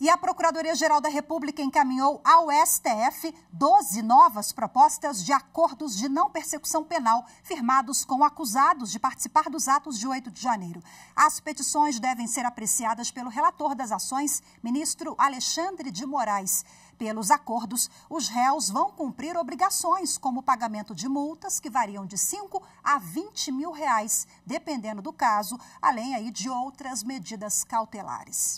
E a Procuradoria-Geral da República encaminhou ao STF 12 novas propostas de acordos de não persecução penal firmados com acusados de participar dos atos de 8 de janeiro. As petições devem ser apreciadas pelo relator das ações, ministro Alexandre de Moraes. Pelos acordos, os réus vão cumprir obrigações, como o pagamento de multas que variam de 5 a 20 mil reais, dependendo do caso, além aí de outras medidas cautelares.